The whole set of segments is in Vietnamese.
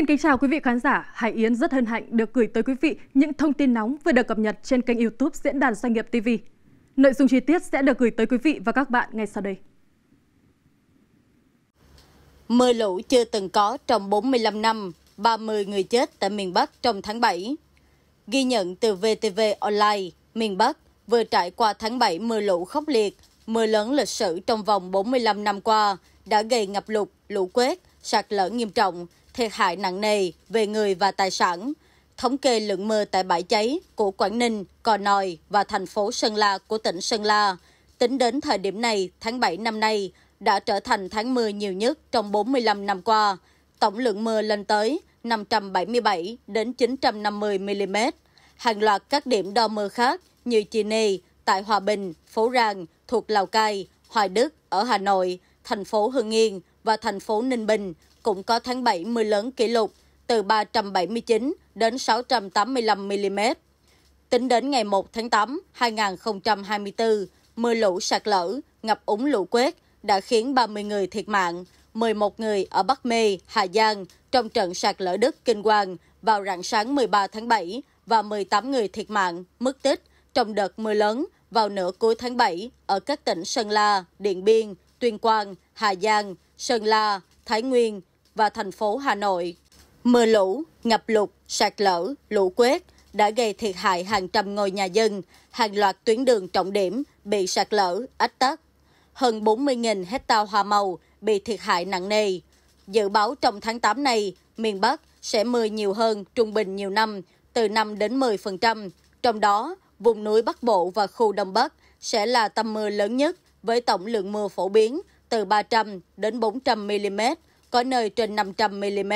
Xin kính chào quý vị khán giả. Hải Yến rất hân hạnh được gửi tới quý vị những thông tin nóng vừa được cập nhật trên kênh YouTube Diễn đàn Doanh nghiệp TV. Nội dung chi tiết sẽ được gửi tới quý vị và các bạn ngay sau đây. Mưa lũ chưa từng có trong 45 năm, 30 người chết tại miền Bắc trong tháng 7. Ghi nhận từ VTV Online, miền Bắc vừa trải qua tháng 7 mưa lũ khốc liệt, mưa lớn lịch sử trong vòng 45 năm qua đã gây ngập lụt, lũ quét, sạt lở nghiêm trọng, thiệt hại nặng nề về người và tài sản. Thống kê lượng mưa tại bãi cháy của Quảng Ninh, Cò Nòi và thành phố Sơn La của tỉnh Sơn La, tính đến thời điểm này, tháng 7 năm nay, đã trở thành tháng mưa nhiều nhất trong 45 năm qua. Tổng lượng mưa lên tới 577 đến 950 mm. Hàng loạt các điểm đo mưa khác như Chi Nê tại Hòa Bình, Phố Ràng thuộc Lào Cai, Hoài Đức ở Hà Nội, thành phố Hưng Yên và thành phố Ninh Bình cũng có tháng 7 mưa lớn kỷ lục từ 379 đến 685 mm. Tính đến ngày 1 tháng 8, 2024, mưa lũ sạt lở, ngập úng lũ quét đã khiến 30 người thiệt mạng, 11 người ở Bắc Mê, Hà Giang trong trận sạt lở đất Kinh hoàng vào rạng sáng 13 tháng 7 và 18 người thiệt mạng, mất tích trong đợt mưa lớn vào nửa cuối tháng 7 ở các tỉnh Sơn La, Điện Biên, Tuyên Quang, Hà Giang, Sơn La, Thái Nguyên và thành phố Hà Nội. Mưa lũ, ngập lụt, sạt lở, lũ quét đã gây thiệt hại hàng trăm ngôi nhà dân, hàng loạt tuyến đường trọng điểm bị sạt lở, ách tắc. Hơn 40.000 hecta hoa màu bị thiệt hại nặng nề. Dự báo trong tháng 8 này, miền Bắc sẽ mưa nhiều hơn trung bình nhiều năm, từ 5 đến 10%. Trong đó, vùng núi Bắc Bộ và khu Đông Bắc sẽ là tâm mưa lớn nhất với tổng lượng mưa phổ biến từ 300 đến 400 mm, có nơi trên 500 mm.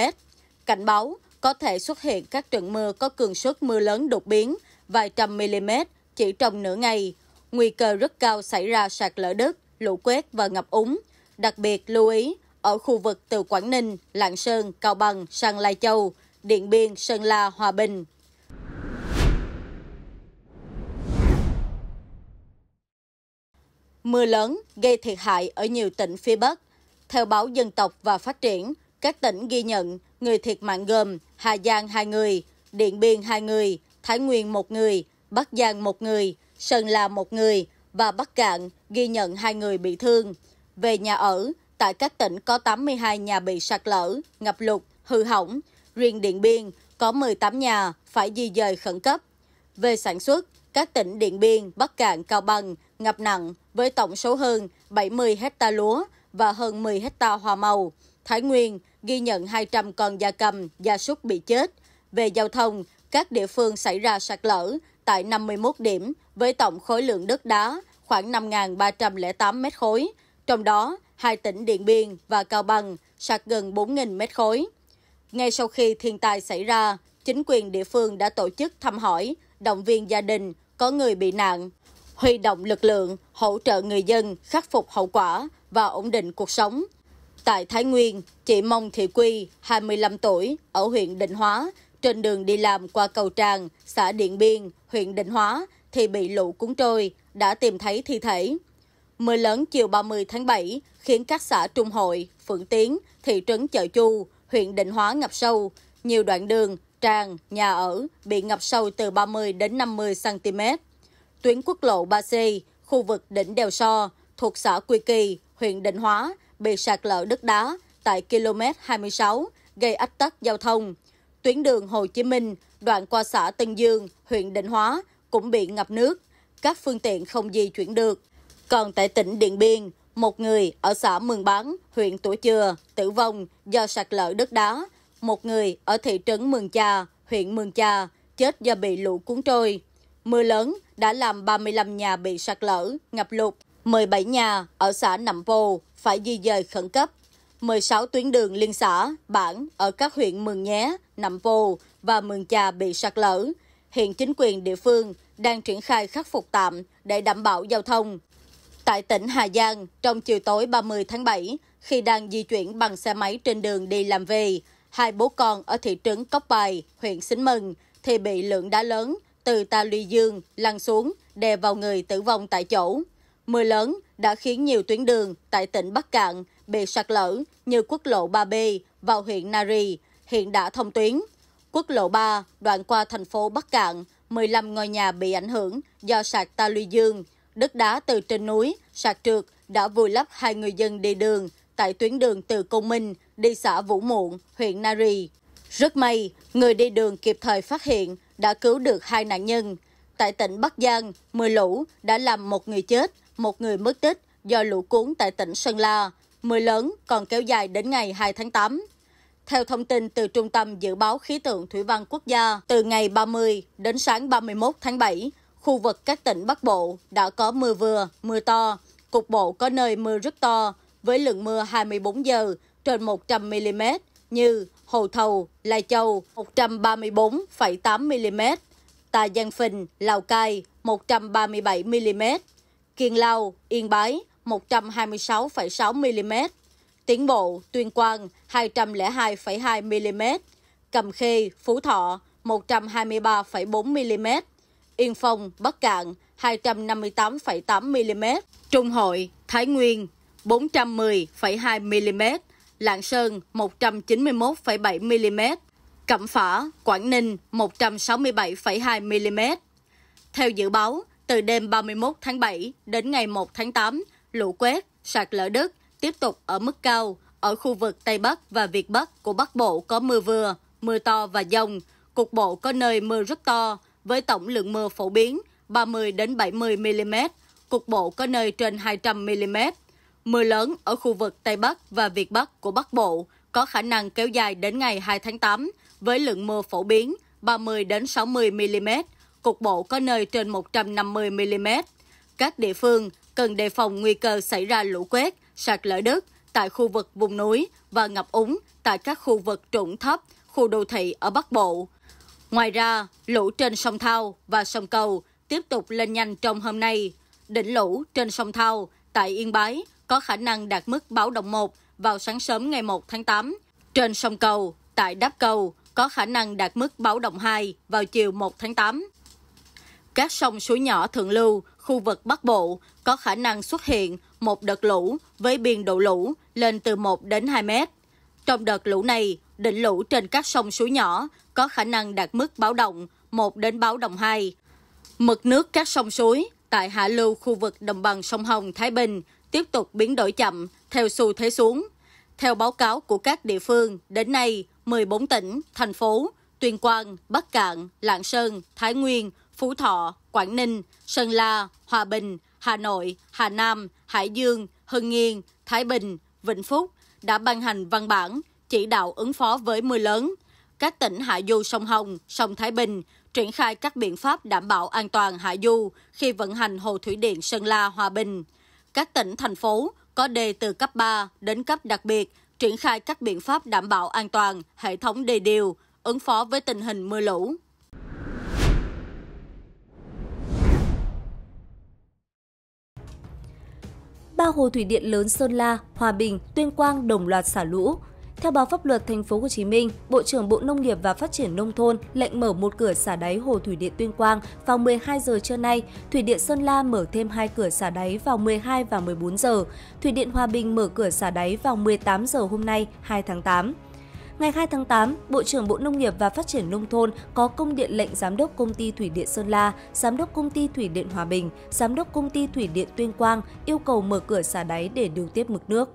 Cảnh báo có thể xuất hiện các trận mưa có cường suất mưa lớn đột biến vài trăm mm chỉ trong nửa ngày. Nguy cơ rất cao xảy ra sạt lở đất, lũ quét và ngập úng. Đặc biệt lưu ý ở khu vực từ Quảng Ninh, Lạng Sơn, Cao Bằng sang Lai Châu, Điện Biên, Sơn La, Hòa Bình. Mưa lớn gây thiệt hại ở nhiều tỉnh phía Bắc. Theo báo Dân tộc và Phát triển, các tỉnh ghi nhận người thiệt mạng gồm Hà Giang 2 người, Điện Biên 2 người, Thái Nguyên 1 người, Bắc Giang 1 người, Sơn La 1 người và Bắc Cạn ghi nhận 2 người bị thương. Về nhà ở, tại các tỉnh có 82 nhà bị sạt lở, ngập lụt, hư hỏng. Riêng Điện Biên có 18 nhà phải di dời khẩn cấp. Về sản xuất, các tỉnh Điện Biên, Bắc Cạn, Cao Bằng ngập nặng với tổng số hơn 70 hecta lúa và hơn 10 hecta hoa màu. Thái Nguyên ghi nhận 200 con gia cầm, gia súc bị chết. Về giao thông, các địa phương xảy ra sạt lở tại 51 điểm với tổng khối lượng đất đá khoảng 5.308 mét khối. Trong đó, hai tỉnh Điện Biên và Cao Bằng sạt gần 4.000 mét khối. Ngay sau khi thiên tai xảy ra, chính quyền địa phương đã tổ chức thăm hỏi, động viên gia đình có người bị nạn, huy động lực lượng hỗ trợ người dân khắc phục hậu quả và ổn định cuộc sống. Tại Thái Nguyên, chị Mông Thị Quy, 25 tuổi, ở huyện Định Hóa, trên đường đi làm qua cầu Tràng, xã Điện Biên, huyện Định Hóa, thì bị lũ cuốn trôi, đã tìm thấy thi thể. Mưa lớn chiều 30 tháng 7 khiến các xã Trung Hội, Phượng Tiến, thị trấn Chợ Chu, huyện Định Hóa ngập sâu. Nhiều đoạn đường, trang nhà ở bị ngập sâu từ 30 đến 50 cm. Tuyến quốc lộ 3C, khu vực đỉnh đèo So, thuộc xã Quy Kỳ, huyện Định Hóa, bị sạt lở đất đá tại km 26, gây ách tắc giao thông. Tuyến đường Hồ Chí Minh, đoạn qua xã Tân Dương, huyện Định Hóa, cũng bị ngập nước. Các phương tiện không di chuyển được. Còn tại tỉnh Điện Biên, một người ở xã Mường Bán, huyện Tủa Chừa, tử vong do sạt lở đất đá. Một người ở thị trấn Mường Chà, huyện Mường Chà, chết do bị lũ cuốn trôi. Mưa lớn đã làm 35 nhà bị sạt lở, ngập lụt, 17 nhà ở xã Nậm Pồ phải di dời khẩn cấp. 16 tuyến đường liên xã, bản ở các huyện Mường Nhé, Nậm Pồ và Mường Chà bị sạt lở. Hiện chính quyền địa phương đang triển khai khắc phục tạm để đảm bảo giao thông. Tại tỉnh Hà Giang, trong chiều tối 30 tháng 7, khi đang di chuyển bằng xe máy trên đường đi làm về, hai bố con ở thị trấn Cốc Bài, huyện Xính Mừng thì bị lượng đá lớn từ ta luy dương lăn xuống, đè vào người tử vong tại chỗ. Mưa lớn đã khiến nhiều tuyến đường tại tỉnh Bắc Cạn bị sạt lở như quốc lộ 3B vào huyện Nari. hiện đã thông tuyến. Quốc lộ 3 đoạn qua thành phố Bắc Cạn, 15 ngôi nhà bị ảnh hưởng do sạt ta luy dương. Đất đá từ trên núi, sạt trượt đã vùi lấp hai người dân đi đường tại tuyến đường từ Công Minh đi xã Vũ Muộn, huyện Nari. Rất may, người đi đường kịp thời phát hiện đã cứu được hai nạn nhân. Tại tỉnh Bắc Giang, mưa lũ đã làm một người chết, một người mất tích do lũ cuốn tại tỉnh Sơn La. Mưa lớn còn kéo dài đến ngày 2 tháng 8. Theo thông tin từ Trung tâm Dự báo Khí tượng Thủy văn Quốc gia, từ ngày 30 đến sáng 31 tháng 7, khu vực các tỉnh Bắc Bộ đã có mưa vừa, mưa to, cục bộ có nơi mưa rất to, với lượng mưa 24 giờ trên 100 mm như Hồ Thầu, Lai Châu 134,8 mm, Tà Giang Phình, Lào Cai 137 mm, Kiên Lao, Yên Bái 126,6 mm, Tiến Bộ, Tuyên Quang 202,2 mm, Cầm Khê, Phú Thọ 123,4 mm, Yên Phong, Bắc Cạn 258,8 mm, Trung Hội, Thái Nguyên 410,2 mm, Lạng Sơn 191,7 mm, Cẩm Phả, Quảng Ninh 167,2 mm. Theo dự báo, từ đêm 31 tháng 7 đến ngày 1 tháng 8, lũ quét, sạt lở đất tiếp tục ở mức cao. Ở khu vực Tây Bắc và Việt Bắc của Bắc Bộ có mưa vừa, mưa to và dông. Cục bộ có nơi mưa rất to, với tổng lượng mưa phổ biến 30 đến 70 mm, cục bộ có nơi trên 200 mm. Mưa lớn ở khu vực Tây Bắc và Việt Bắc của Bắc Bộ có khả năng kéo dài đến ngày 2 tháng 8 với lượng mưa phổ biến 30 đến 60 mm, cục bộ có nơi trên 150 mm. Các địa phương cần đề phòng nguy cơ xảy ra lũ quét, sạt lở đất tại khu vực vùng núi và ngập úng tại các khu vực trũng thấp, khu đô thị ở Bắc Bộ. Ngoài ra, lũ trên sông Thao và sông Cầu tiếp tục lên nhanh trong hôm nay. Đỉnh lũ trên sông Thao tại Yên Bái có khả năng đạt mức báo động 1 vào sáng sớm ngày 1 tháng 8. Trên sông Cầu, tại Đáp Cầu, có khả năng đạt mức báo động 2 vào chiều 1 tháng 8. Các sông suối nhỏ thượng lưu, khu vực Bắc Bộ có khả năng xuất hiện một đợt lũ với biên độ lũ lên từ 1 đến 2 mét. Trong đợt lũ này, đỉnh lũ trên các sông suối nhỏ có khả năng đạt mức báo động 1 đến báo động 2. Mực nước các sông suối tại hạ lưu khu vực đồng bằng sông Hồng, Thái Bình tiếp tục biến đổi chậm theo xu thế xuống. Theo báo cáo của các địa phương, đến nay 14 tỉnh, thành phố, Tuyên Quang, Bắc Cạn, Lạng Sơn, Thái Nguyên, Phú Thọ, Quảng Ninh, Sơn La, Hòa Bình, Hà Nội, Hà Nam, Hải Dương, Hưng Yên, Thái Bình, Vĩnh Phúc đã ban hành văn bản chỉ đạo ứng phó với mưa lớn. Các tỉnh hạ du sông Hồng, sông Thái Bình triển khai các biện pháp đảm bảo an toàn hạ du khi vận hành hồ thủy điện Sơn La Hòa Bình. Các tỉnh, thành phố có đề từ cấp 3 đến cấp đặc biệt triển khai các biện pháp đảm bảo an toàn hệ thống đê điều, ứng phó với tình hình mưa lũ. Ba hồ thủy điện lớn Sơn La, Hòa Bình, Tuyên Quang đồng loạt xả lũ. Theo báo pháp luật thành phố Hồ Chí Minh, Bộ trưởng Bộ Nông nghiệp và Phát triển nông thôn lệnh mở một cửa xả đáy hồ thủy điện Tuyên Quang vào 12 giờ trưa nay, thủy điện Sơn La mở thêm hai cửa xả đáy vào 12 và 14 giờ, thủy điện Hòa Bình mở cửa xả đáy vào 18 giờ hôm nay, 2 tháng 8. Ngày 2 tháng 8, Bộ trưởng Bộ Nông nghiệp và Phát triển Nông thôn có công điện lệnh Giám đốc Công ty Thủy điện Sơn La, Giám đốc Công ty Thủy điện Hòa Bình, Giám đốc Công ty Thủy điện Tuyên Quang yêu cầu mở cửa xả đáy để điều tiết mực nước.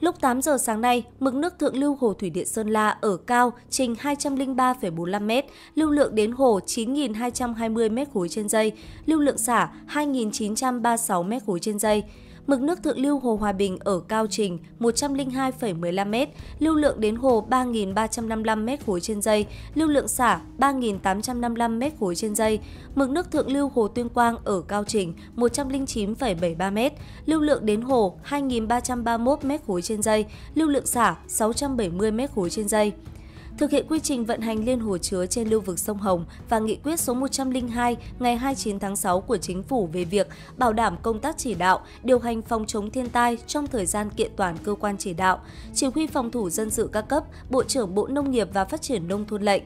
Lúc 8 giờ sáng nay, mực nước thượng lưu hồ thủy điện Sơn La ở cao trình 203,45 m, lưu lượng đến hồ 9.220 m khối trên giây, lưu lượng xả 2.936 m khối trên giây. Mực nước thượng lưu Hồ Hòa Bình ở cao trình 102,15 m, lưu lượng đến hồ 3.355 m khối trên giây, lưu lượng xả 3.855 m khối trên giây. Mực nước thượng lưu Hồ Tuyên Quang ở cao trình 109,73 m, lưu lượng đến hồ 2.331 m khối trên giây, lưu lượng xả 670 m khối trên giây thực hiện quy trình vận hành liên hồ chứa trên lưu vực sông Hồng và nghị quyết số 102 ngày 29 tháng 6 của Chính phủ về việc bảo đảm công tác chỉ đạo, điều hành phòng chống thiên tai trong thời gian kiện toàn cơ quan chỉ đạo, chỉ huy phòng thủ dân sự các cấp, Bộ trưởng Bộ Nông nghiệp và Phát triển Nông thôn lệnh.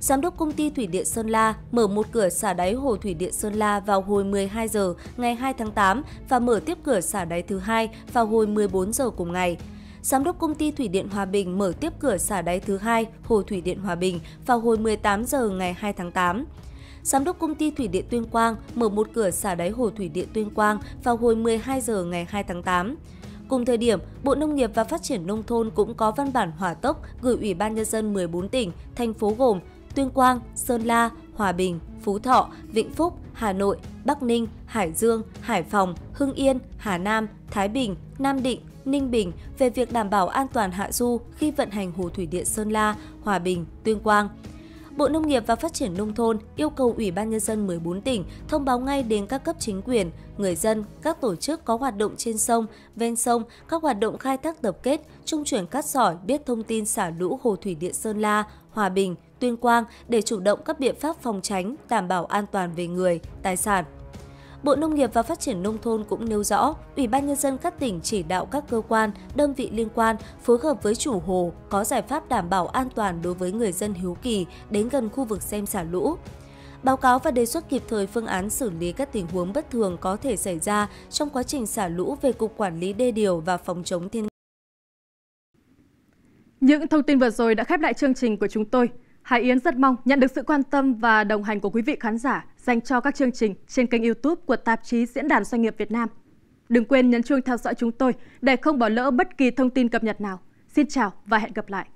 Giám đốc công ty Thủy điện Sơn La mở một cửa xả đáy hồ Thủy điện Sơn La vào hồi 12 giờ ngày 2 tháng 8 và mở tiếp cửa xả đáy thứ hai vào hồi 14 giờ cùng ngày. Giám đốc công ty Thủy điện Hòa Bình mở tiếp cửa xả đáy thứ hai Hồ Thủy điện Hòa Bình vào hồi 18 giờ ngày 2 tháng 8. Giám đốc công ty Thủy điện Tuyên Quang mở một cửa xả đáy Hồ Thủy điện Tuyên Quang vào hồi 12 giờ ngày 2 tháng 8. Cùng thời điểm, Bộ Nông nghiệp và Phát triển Nông thôn cũng có văn bản hỏa tốc gửi Ủy ban Nhân dân 14 tỉnh, thành phố gồm Tuyên Quang, Sơn La, Hòa Bình, Phú Thọ, Vĩnh Phúc, Hà Nội, Bắc Ninh, Hải Dương, Hải Phòng, Hưng Yên, Hà Nam, Thái Bình, Nam Định, Ninh Bình về việc đảm bảo an toàn hạ du khi vận hành hồ thủy điện Sơn La, Hòa Bình, Tuyên Quang. Bộ Nông nghiệp và Phát triển Nông thôn yêu cầu Ủy ban Nhân dân 14 tỉnh thông báo ngay đến các cấp chính quyền, người dân, các tổ chức có hoạt động trên sông, ven sông, các hoạt động khai thác tập kết, trung chuyển cát sỏi biết thông tin xả lũ Hồ Thủy Điện Sơn La, Hòa Bình, Tuyên Quang để chủ động các biện pháp phòng tránh, đảm bảo an toàn về người, tài sản. Bộ Nông nghiệp và Phát triển Nông thôn cũng nêu rõ, Ủy ban Nhân dân các tỉnh chỉ đạo các cơ quan, đơn vị liên quan phối hợp với chủ hồ có giải pháp đảm bảo an toàn đối với người dân hiếu kỳ đến gần khu vực xem xả lũ. Báo cáo và đề xuất kịp thời phương án xử lý các tình huống bất thường có thể xảy ra trong quá trình xả lũ về Cục Quản lý Đê điều và Phòng chống thiên Những thông tin vừa rồi đã khép lại chương trình của chúng tôi. Hải Yến rất mong nhận được sự quan tâm và đồng hành của quý vị khán giả dành cho các chương trình trên kênh YouTube của tạp chí Diễn đàn Doanh nghiệp Việt Nam. Đừng quên nhấn chuông theo dõi chúng tôi để không bỏ lỡ bất kỳ thông tin cập nhật nào. Xin chào và hẹn gặp lại!